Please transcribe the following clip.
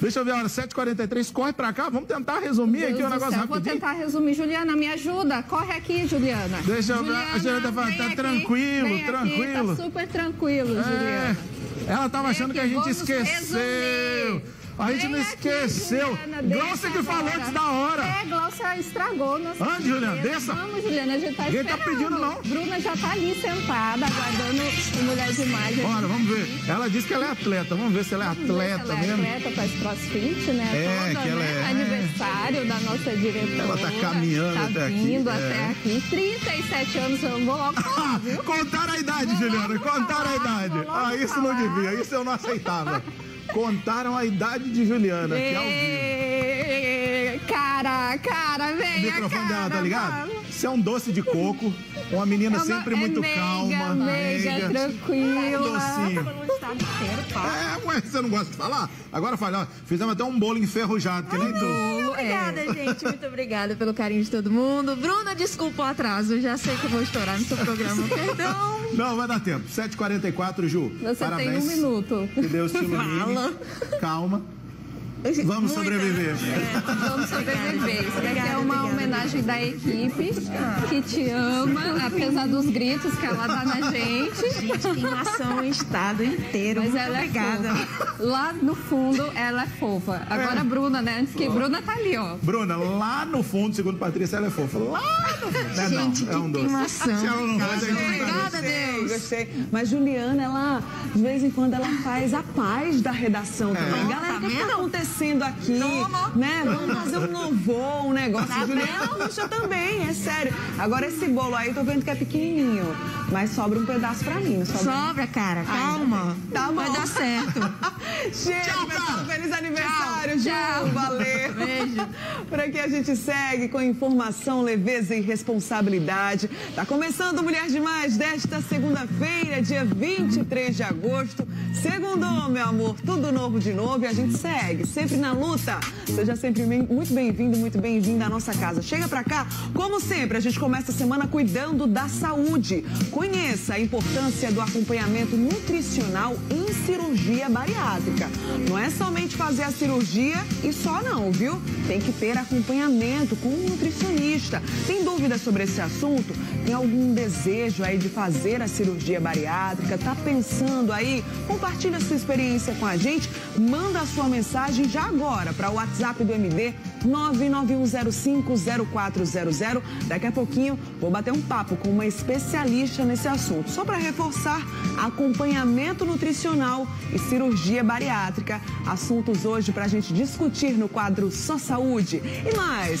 Deixa eu ver hora, 7h43, corre pra cá, vamos tentar resumir Deus aqui o do negócio céu, rapidinho. Vou tentar resumir. Juliana, me ajuda. Corre aqui, Juliana. Deixa eu ver. A Juliana tá falando, vem tá aqui, tranquilo, vem aqui, tranquilo. tá super tranquilo, É, Juliana. ela tava achando que a aqui, gente esqueceu. resumir. A gente Vem não aqui, esqueceu. Juliana, Glaucia que falou antes da hora. É, Glaucia estragou nossa Ande, Juliana, desça. Vamos, Juliana, a gente tá Ninguém tá esperando. pedindo, não. Bruna já tá ali sentada, aguardando o Mulher de Imagem. Bora, vamos ver. Ela disse que ela é atleta. Vamos ver se ela é atleta ela é mesmo. atleta, faz crossfit, né? É, Toda, que ela né? é- Aniversário da nossa diretora. Ela tá caminhando tá até aqui, vindo é. até aqui. 37 anos, eu vou logo falar, viu? Contaram a idade, Vou Juliana. Contaram a falar, idade. vou logo Ah, isso não falar. devia. Isso eu não aceitava. Contaram a idade de Juliana aqui ao vivo. Cara, cara, O vem microfone dela, tá cara, ligado? vamos. Isso é um doce de coco. Uma menina É uma- sempre é muito meiga, calma. meiga, meiga. tranquila. Inteiro, pá. É, ué, você não gosta de falar? Agora fala, ó, fizemos até um bolo enferrujado, que nem tu. Obrigada, gente. Muito obrigada pelo carinho de todo mundo. Bruna, desculpa o atraso. Já sei que eu vou estourar no seu programa. Perdão. Não, vai dar tempo. 7h44, Ju. Você Parabéns. tem um minuto. Que Deus te ilumine. Fala. Calma. Vamos Muita- sobreviver. Vamos sobreviver. Isso daqui é Obrigada, uma obrigada. homenagem da equipe que te ama, apesar dos gritos que ela dá na gente. Gente, queimação em estado inteiro. Mas ela obrigada. é. Lá no fundo, ela é fofa. Agora a Bruna, né? Antes que Bruna tá ali, ó. Bruna, lá no fundo, segundo Patrícia, ela é fofa. Lá no fundo. É não, Gente, é um que doce. queimação. Se ela não gente Obrigada. Deus. Gostei. Mas Juliana, ela, de vez em quando, ela faz a paz da redação também. Galera, Tá o que está vendo? acontecendo aqui? Toma. Né? Vamos fazer um louvor, um negócio. Tá Juliana também, é sério. Agora, esse bolo aí, tô vendo que é pequenininho. Mas sobra um pedaço pra mim, não sobra? Sobra, cara. Calma. Tá bom. Vai dar certo. Chega, Tchau, pessoal. Feliz aniversário, Tchau, Ju. tchau. Valeu. Beijo. Por aqui a gente segue com informação, leveza e responsabilidade. Tá começando Mulher Demais desta segunda-feira, dia 23 de agosto. Segundou, meu amor, tudo novo de novo e a gente segue, sempre na luta. Seja sempre muito bem-vindo, muito bem-vinda à nossa casa. Chega pra cá, como sempre, a gente começa a semana cuidando da saúde. Conheça a importância do acompanhamento nutricional em cirurgia bariátrica. Não é somente fazer a cirurgia e só não, viu? Tem que ter acompanhamento com um nutricionista. Tem dúvidas sobre esse assunto? Tem algum desejo aí de fazer a cirurgia bariátrica? Tá pensando aí? Compartilha sua experiência com a gente. Manda a sua mensagem já agora para o WhatsApp do MD 991050400. Daqui a pouquinho vou bater um papo com uma especialista nesse assunto. Só para reforçar, acompanhamento nutricional e cirurgia bariátrica. Assuntos hoje para a gente discutir no quadro Só Saúde. E mais,